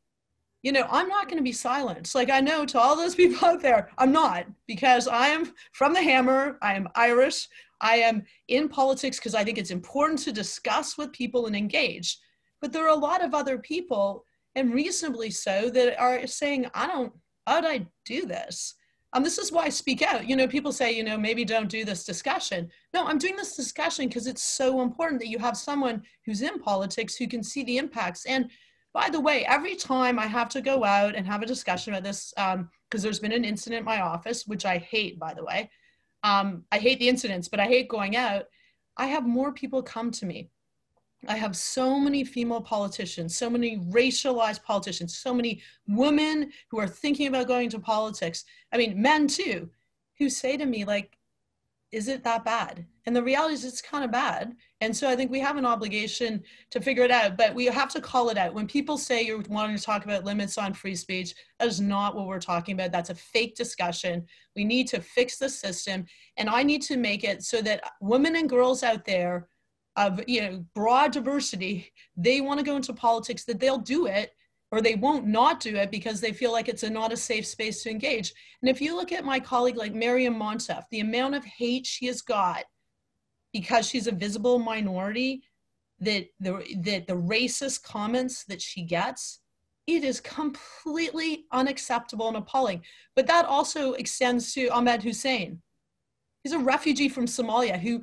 You know, I'm not going to be silenced. Like I know to all those people out there, I'm not because I am from the hammer. I am Irish. I am in politics because I think it's important to discuss with people and engage. But there are a lot of other people, and reasonably so, that are saying, I don't, how would I do this? Um, this is why I speak out. You know, people say, you know, maybe don't do this discussion. No, I'm doing this discussion because it's so important that you have someone who's in politics who can see the impacts. And by the way, every time I have to go out and have a discussion about this, because um, there's been an incident in my office, which I hate, by the way. Um, I hate the incidents, but I hate going out. I have more people come to me I have so many female politicians, so many racialized politicians, so many women who are thinking about going to politics. I mean, men too, who say to me, like, is it that bad? And the reality is it's kind of bad. And so I think we have an obligation to figure it out, but we have to call it out. When people say you're wanting to talk about limits on free speech, that is not what we're talking about. That's a fake discussion. We need to fix the system. And I need to make it so that women and girls out there of you know broad diversity, they want to go into politics, that they'll do it or they won't not do it because they feel like it's a not a safe space to engage. And if you look at my colleague like Maryam Monsef, the amount of hate she has got because she's a visible minority, that the that the racist comments that she gets, it is completely unacceptable and appalling. But that also extends to Ahmed Hussen. He's a refugee from Somalia who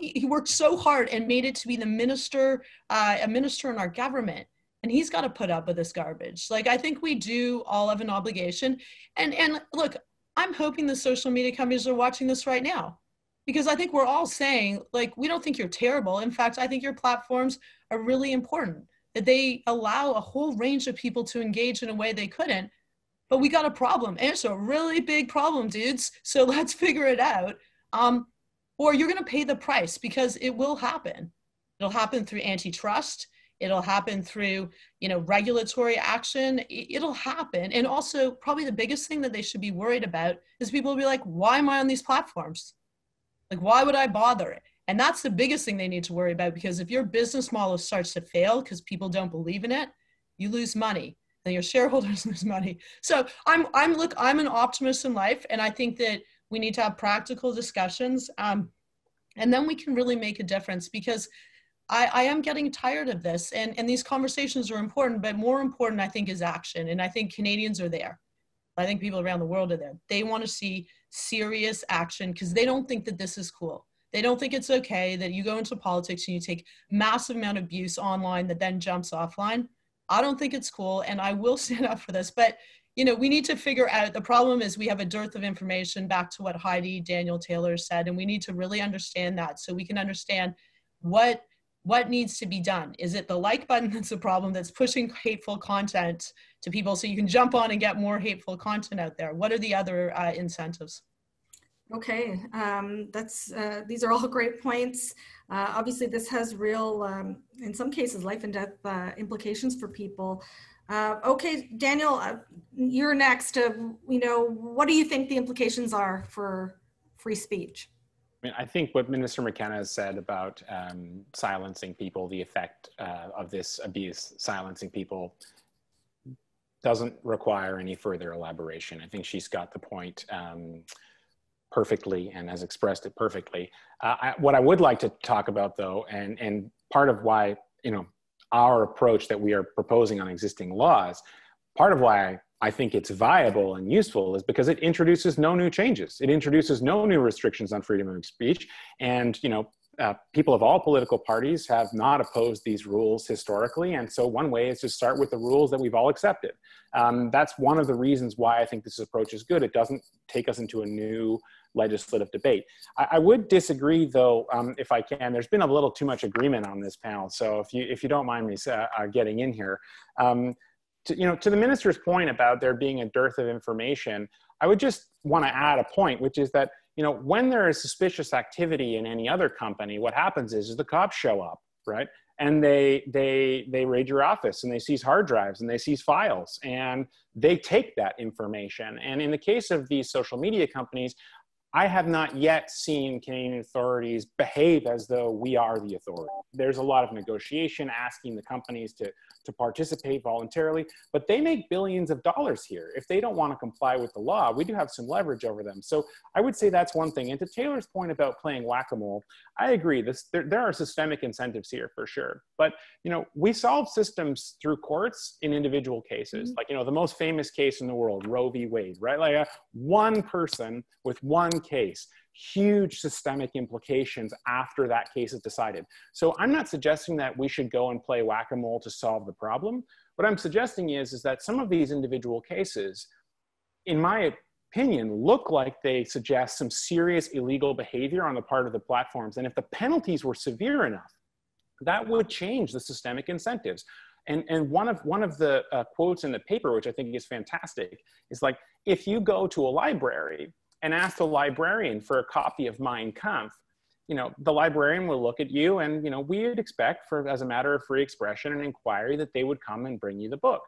he worked so hard and made it to be the minister, uh, a minister in our government. And he's got to put up with this garbage. Like i think we do all have an obligation. And and look i'm hoping the social media companies are watching this right now. Because i think we're all saying like we don't think you're terrible. In fact i think your platforms are really important. That they allow a whole range of people to engage in a way they couldn't. But we got a problem. And it's a really big problem dudes. So let's figure it out. Um, or you're going to pay the price because it will happen. It'll happen through antitrust. It'll happen through you know regulatory action. It'll happen. And also probably the biggest thing that they should be worried about is people will be like why am i on these platforms? Like why would i bother? And that's the biggest thing they need to worry about because if your business model starts to fail because people don't believe in it you lose money and your shareholders lose money. So i'm i'm look i'm an optimist in life and i think that we need to have practical discussions um, and then we can really make a difference because I, I am getting tired of this. And, and these conversations are important, but more important, I think, is action. And I think Canadians are there. I think people around the world are there. They want to see serious action because they don't think that this is cool. They don't think it's okay that you go into politics and you take massive amount of abuse online that then jumps offline. I don't think it's cool, and I will stand up for this. But you know, we need to figure out the problem is we have a dearth of information. Back to what Heidi Daniel Taylor said, and we need to really understand that so we can understand what what needs to be done? Is it the like button that's the problem that's pushing hateful content to people so you can jump on and get more hateful content out there? What are the other uh, incentives? Okay, um, that's uh, these are all great points. Uh, obviously, this has real, um, in some cases, life and death uh, implications for people. Uh, okay, Daniel, uh, you're next. you know, what do you think the implications are for free speech? I mean, I think what Minister McKenna has said about um, silencing people, the effect uh, of this abuse, silencing people, doesn't require any further elaboration. I think she's got the point um, perfectly and has expressed it perfectly. Uh, I, what I would like to talk about, though, and and part of why you know our approach that we are proposing on existing laws, part of why I think it's viable and useful is because it introduces no new changes. It introduces no new restrictions on freedom of speech. And, you know, uh, people of all political parties have not opposed these rules historically. And so one way is to start with the rules that we've all accepted. Um, that's one of the reasons why I think this approach is good. It doesn't take us into a new legislative debate. I, I would disagree though, um, if I can, there's been a little too much agreement on this panel. So if you, if you don't mind me uh, uh, getting in here, um, to, you know, to the minister's point about there being a dearth of information, I would just want to add a point, which is that you know when there is suspicious activity in any other company, what happens is, is the cops show up, right? And they they they raid your office and they seize hard drives and they seize files and they take that information. And in the case of these social media companies, I have not yet seen Canadian authorities behave as though we are the authority. There's a lot of negotiation asking the companies to to participate voluntarily, but they make billions of dollars here. If they don't want to comply with the law, we do have some leverage over them. So I would say that's one thing. And to Taylor's point about playing whack-a-mole, I agree. This there, there are systemic incentives here for sure. But you know, we solve systems through courts in individual cases. Mm-hmm. Like you know, the most famous case in the world, Roe v. Wade, right? Like a, one person with one case huge systemic implications after that case is decided. So I'm not suggesting that we should go and play whack-a-mole to solve the problem. What I'm suggesting is, is that some of these individual cases, in my opinion, look like they suggest some serious illegal behavior on the part of the platforms. And if the penalties were severe enough, that would change the systemic incentives. And, and one of one of the uh, quotes in the paper, which I think is fantastic, is like if you go to a library and ask the librarian for a copy of Mein Kampf, you know, the librarian will look at you and, you know, we would expect for, as a matter of free expression and inquiry that they would come and bring you the book.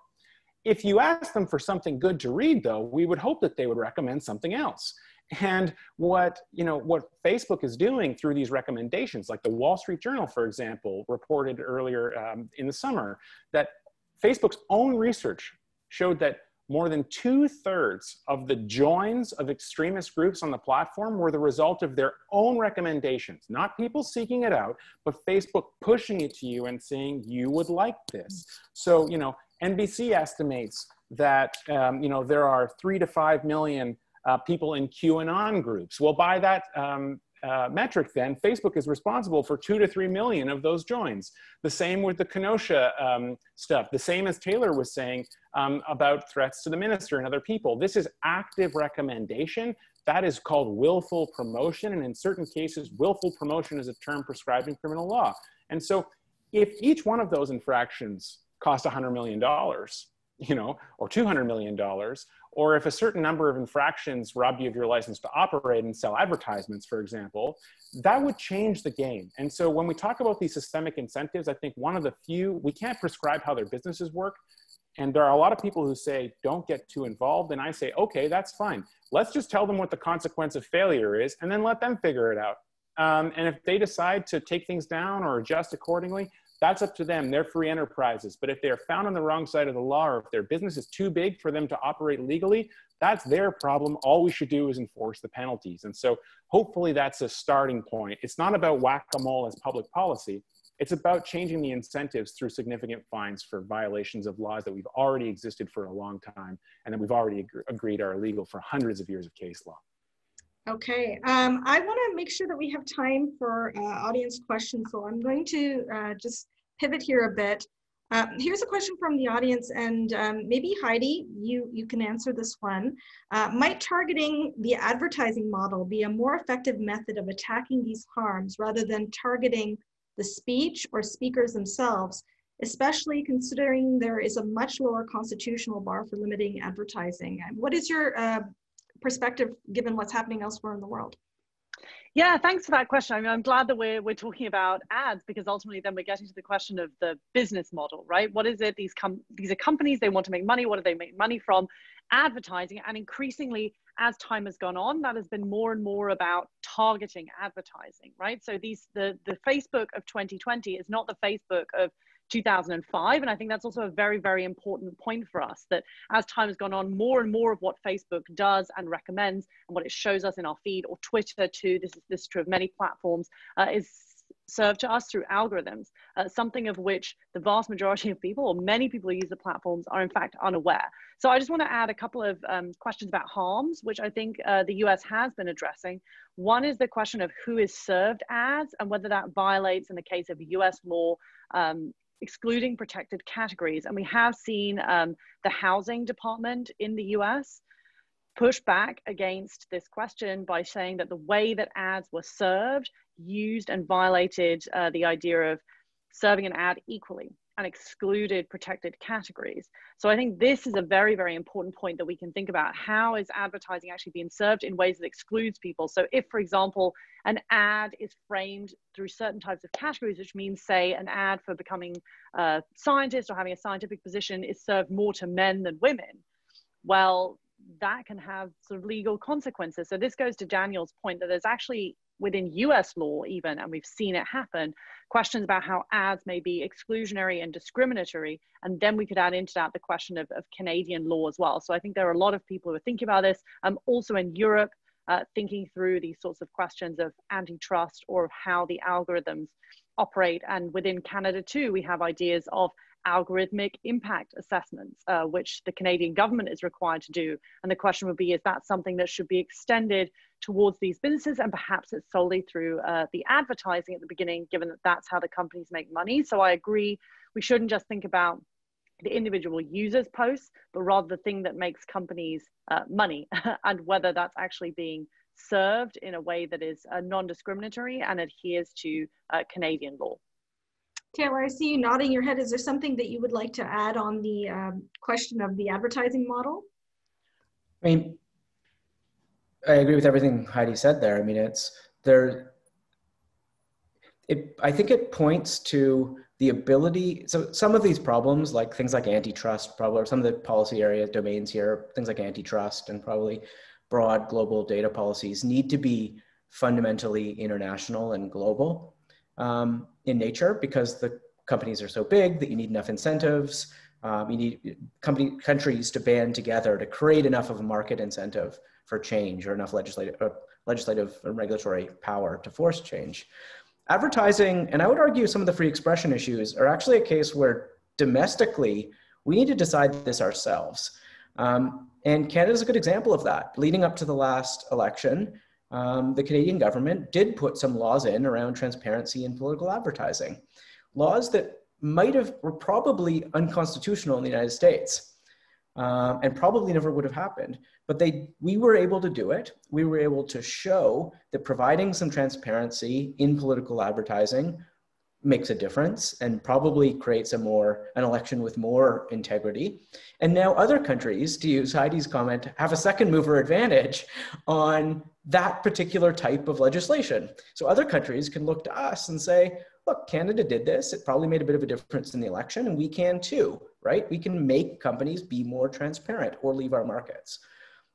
If you ask them for something good to read though, we would hope that they would recommend something else. And what, you know, what Facebook is doing through these recommendations, like the Wall Street Journal, for example, reported earlier um, in the summer that Facebook's own research showed that more than two thirds of the joins of extremist groups on the platform were the result of their own recommendations, not people seeking it out, but Facebook pushing it to you and saying, you would like this. So, you know, NBC estimates that, um, you know, there are three to five million uh, people in QAnon groups. Well, by that um, uh, metric, then Facebook is responsible for two to three million of those joins. The same with the Kenosha um, stuff. The same as Taylor was saying um, about threats to the minister and other people. This is active recommendation. That is called willful promotion, and in certain cases, willful promotion is a term prescribed in criminal law. And so, if each one of those infractions cost $100 million, you know, or $200 million, or if a certain number of infractions robbed you of your license to operate and sell advertisements, for example, that would change the game. And so when we talk about these systemic incentives, I think one of the few, we can't prescribe how their businesses work. And there are a lot of people who say, don't get too involved. And I say, okay, that's fine. Let's just tell them what the consequence of failure is and then let them figure it out. Um, and if they decide to take things down or adjust accordingly, that's up to them. They're free enterprises. But if they're found on the wrong side of the law or if their business is too big for them to operate legally, that's their problem. All we should do is enforce the penalties. And so hopefully that's a starting point. It's not about whack a mole as public policy. It's about changing the incentives through significant fines for violations of laws that we've already existed for a long time and that we've already ag agreed are illegal for hundreds of years of case law. Okay, um, I want to make sure that we have time for uh, audience questions, so I'm going to uh, just pivot here a bit. Uh, here's a question from the audience, and um, maybe Heidi, you, you can answer this one. Uh, might targeting the advertising model be a more effective method of attacking these harms rather than targeting the speech or speakers themselves, especially considering there is a much lower constitutional bar for limiting advertising? What is your uh, perspective given what's happening elsewhere in the world? Yeah, thanks for that question. I mean, I'm glad that we're we're talking about ads because ultimately then we're getting to the question of the business model, right? What is it? These com- these are companies they want to make money. What do they make money from? Advertising, and increasingly as time has gone on, that has been more and more about targeting advertising, right? So these the the Facebook of 2020 is not the Facebook of 2005. And I think that's also a very, very important point for us that as time has gone on, more and more of what Facebook does and recommends and what it shows us in our feed or Twitter too, this is, this is true of many platforms, uh, is served to us through algorithms, uh, something of which the vast majority of people or many people who use the platforms are in fact unaware. So I just want to add a couple of um, questions about harms, which I think uh, the US has been addressing. One is the question of who is served ads and whether that violates, in the case of US law, um, excluding protected categories. And we have seen um, the housing department in the US push back against this question by saying that the way that ads were served used and violated uh, the idea of serving an ad equally and excluded protected categories. So I think this is a very, very important point that we can think about. How is advertising actually being served in ways that excludes people? So if, for example, an ad is framed through certain types of categories, which means, say, an ad for becoming a scientist or having a scientific position is served more to men than women, well, that can have sort of legal consequences. So this goes to Daniel's point that there's actually within US law, even, and we've seen it happen, questions about how ads may be exclusionary and discriminatory. And then we could add into that the question of, of Canadian law as well. So I think there are a lot of people who are thinking about this. Um, also in Europe, uh, thinking through these sorts of questions of antitrust or how the algorithms operate. And within Canada, too, we have ideas of algorithmic impact assessments, uh, which the Canadian government is required to do. And the question would be is that something that should be extended towards these businesses? And perhaps it's solely through uh, the advertising at the beginning, given that that's how the companies make money. So I agree, we shouldn't just think about the individual users posts, but rather the thing that makes companies uh, money and whether that's actually being served in a way that is uh, non-discriminatory and adheres to uh, Canadian law. Taylor, I see you nodding your head. Is there something that you would like to add on the um, question of the advertising model? I mean, I agree with everything Heidi said there. I mean, it's there. It, I think it points to the ability. So some of these problems, like things like antitrust, probably, or some of the policy area domains here, things like antitrust and probably broad global data policies, need to be fundamentally international and global um, in nature because the companies are so big that you need enough incentives. Um, you need company countries to band together to create enough of a market incentive for change or enough legislative, uh, legislative and regulatory power to force change. Advertising, and I would argue some of the free expression issues are actually a case where domestically we need to decide this ourselves. Um, and Canada is a good example of that. Leading up to the last election, um, the Canadian government did put some laws in around transparency in political advertising. Laws that might have were probably unconstitutional in the United States um, and probably never would have happened. But they, we were able to do it. We were able to show that providing some transparency in political advertising makes a difference and probably creates a more an election with more integrity and now other countries to use heidi's comment have a second mover advantage on that particular type of legislation so other countries can look to us and say look canada did this it probably made a bit of a difference in the election and we can too right we can make companies be more transparent or leave our markets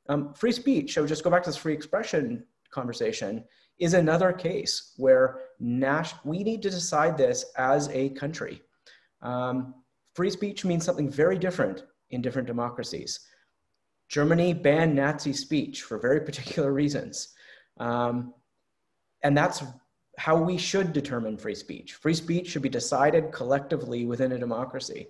um, free speech so just go back to this free expression conversation is another case where Nash, we need to decide this as a country. Um, free speech means something very different in different democracies. Germany banned Nazi speech for very particular reasons. Um, and that's how we should determine free speech. Free speech should be decided collectively within a democracy.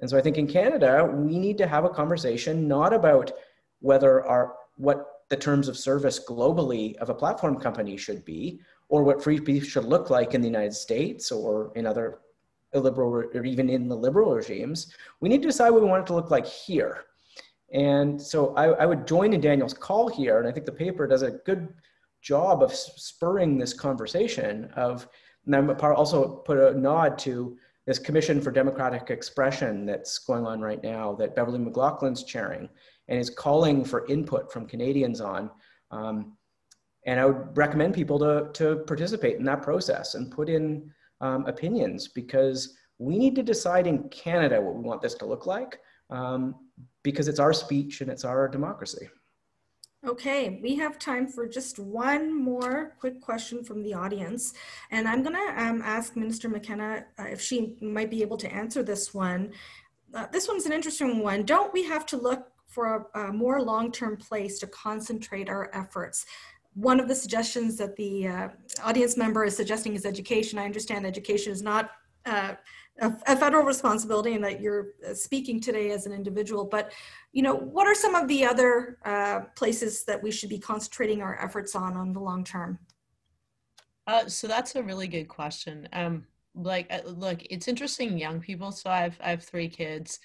And so I think in Canada, we need to have a conversation not about whether our what the terms of service globally of a platform company should be, or what free speech should look like in the United States or in other illiberal or even in the liberal regimes, we need to decide what we want it to look like here. And so I, I would join in Daniel's call here, and I think the paper does a good job of spurring this conversation of, and I'm also put a nod to this Commission for Democratic Expression that's going on right now that Beverley McLachlin's chairing and is calling for input from Canadians on. Um, and I would recommend people to, to participate in that process and put in um, opinions because we need to decide in Canada what we want this to look like um, because it's our speech and it's our democracy. Okay, we have time for just one more quick question from the audience. And I'm going to um, ask Minister McKenna uh, if she might be able to answer this one. Uh, this one's an interesting one. Don't we have to look for a, a more long-term place to concentrate our efforts. One of the suggestions that the uh, audience member is suggesting is education. I understand education is not uh, a, a, federal responsibility and that you're uh, speaking today as an individual, but you know, what are some of the other uh, places that we should be concentrating our efforts on on the long term? Uh, so that's a really good question. Um, like, uh, look, it's interesting young people. So I've, I have three kids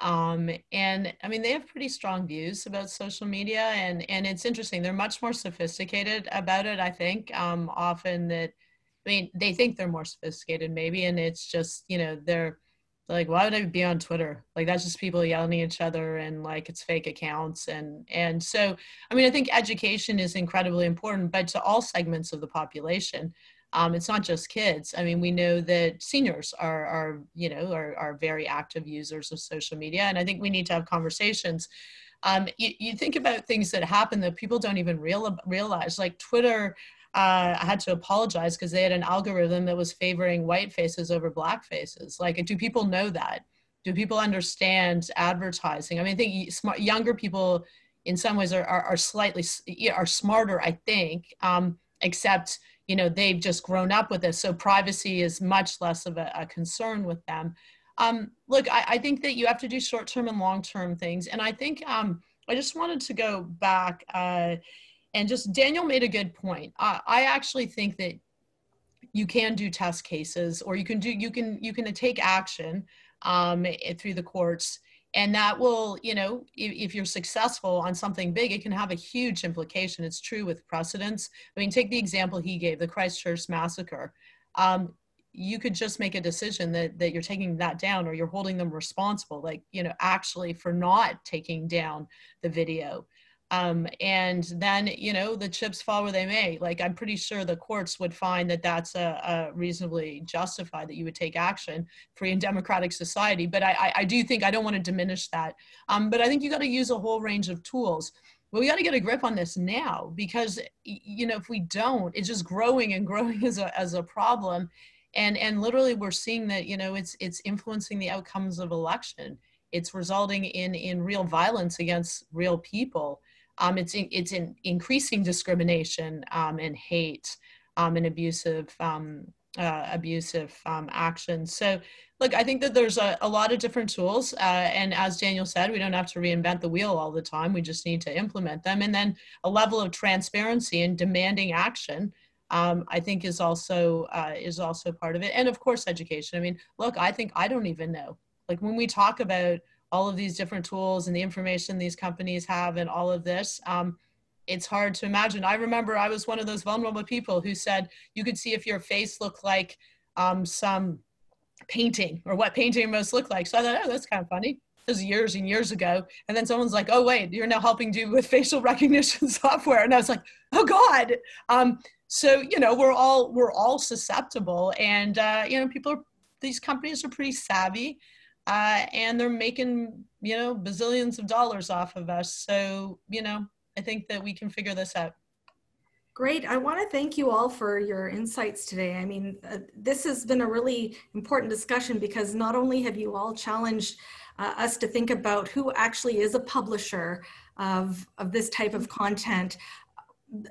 um, and I mean, they have pretty strong views about social media, and and it's interesting. They're much more sophisticated about it. I think um, often that, I mean, they think they're more sophisticated, maybe, and it's just you know they're like, why would I be on Twitter? Like that's just people yelling at each other, and like it's fake accounts, and and so I mean, I think education is incredibly important, but to all segments of the population. Um, it's not just kids. I mean, we know that seniors are, are you know, are, are very active users of social media. And I think we need to have conversations. Um, you, you think about things that happen that people don't even real, realize, like Twitter, uh, I had to apologize because they had an algorithm that was favoring white faces over black faces. Like, do people know that? Do people understand advertising? I mean, I think smart, younger people, in some ways, are, are, are slightly are smarter. I think, um, except you know they've just grown up with this so privacy is much less of a, a concern with them um, look I, I, think that you have to do short-term and long-term things and i think um, i just wanted to go back uh, and just daniel made a good point. Uh, i actually think that you can do test cases or you can do you can you can take action um, through the courts. And that will you know if, if, you're successful on something big it can have a huge implication. It's true with precedents. I mean take the example he gave the christchurch massacre. Um, you could just make a decision that, that you're taking that down or you're holding them responsible like you know actually for not taking down the video Um, and then, you know, the chips fall where they may. Like, I'm pretty sure the courts would find that that's a, a reasonably justified that you would take action, free and democratic society. But I, I, I do think I don't want to diminish that. Um, but I think you got to use a whole range of tools. Well, we got to get a grip on this now because, you know, if we don't, it's just growing and growing as a, as a problem. And, and literally we're seeing that, you know, it's, it's influencing the outcomes of election. It's resulting in, in real violence against real people um, it's in, it's in increasing discrimination um, and hate um, and abusive um, uh, abusive um, actions. So, look, I think that there's a, a lot of different tools, uh, and as Daniel said, we don't have to reinvent the wheel all the time. We just need to implement them, and then a level of transparency and demanding action. Um, I think is also uh, is also part of it, and of course, education. I mean, look, I think I don't even know. Like when we talk about all of these different tools and the information these companies have and all of this um, it's hard to imagine. I remember i was one of those vulnerable people who said you could see if your face looked like um, some painting or what painting most looked like. So i thought oh that's kind of funny. This is years and years ago. And then someone's like oh wait you're now helping do with facial recognition software. And i was like oh god. Um, so you know we're all we're all susceptible and uh, you know people are these companies are pretty savvy uh, and they're making you know bazillions of dollars off of us. So you know, I think that we can figure this out. Great. I want to thank you all for your insights today. I mean, uh, this has been a really important discussion because not only have you all challenged uh, us to think about who actually is a publisher of, of this type of content,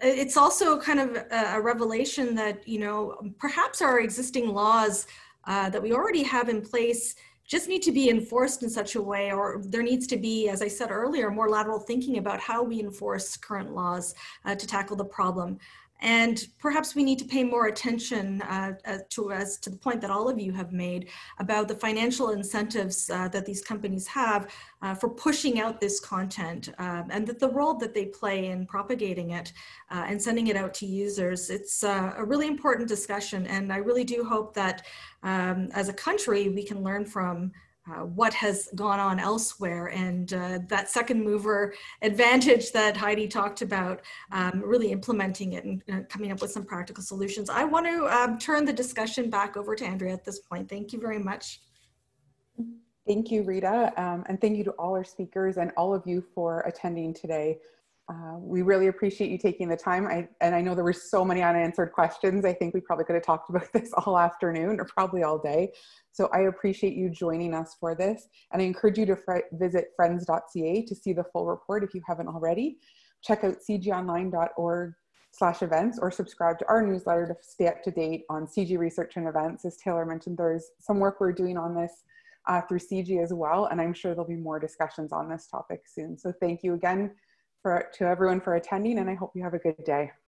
it's also kind of a, a revelation that, you know, perhaps our existing laws uh, that we already have in place just need to be enforced in such a way, or there needs to be, as I said earlier, more lateral thinking about how we enforce current laws uh, to tackle the problem. And perhaps we need to pay more attention uh, uh, to, as to the point that all of you have made about the financial incentives uh, that these companies have uh, for pushing out this content um, and that the role that they play in propagating it uh, and sending it out to users. It's uh, a really important discussion. And I really do hope that um, as a country, we can learn from uh, what has gone on elsewhere and uh, that second mover advantage that Heidi talked about, um, really implementing it and uh, coming up with some practical solutions. I want to um, turn the discussion back over to Andrea at this point. Thank you very much. Thank you, Rita, um, and thank you to all our speakers and all of you for attending today. Uh, we really appreciate you taking the time. I, and I know there were so many unanswered questions. I think we probably could have talked about this all afternoon or probably all day. So I appreciate you joining us for this. And I encourage you to fr visit friends.ca to see the full report if you haven't already. Check out cigionline.org slash events or subscribe to our newsletter to stay up to date on CIGI research and events. As Taylor mentioned, there's some work we're doing on this uh, through CIGI as well. And I'm sure there'll be more discussions on this topic soon. So thank you again for, to everyone for attending and I hope you have a good day.